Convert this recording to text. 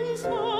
Christmas.